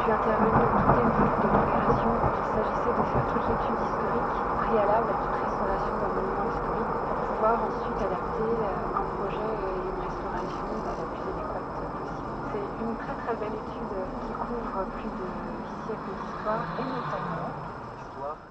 Je suis intervenue au tout début de l'opération quand il s'agissait de faire toute l'étude historique préalable à toute restauration d'un monument historique pour pouvoir ensuite adapter un projet et une restauration la plus adéquate possible. C'est une très très belle étude qui couvre plus de 8 siècles d'histoire et notamment l'histoire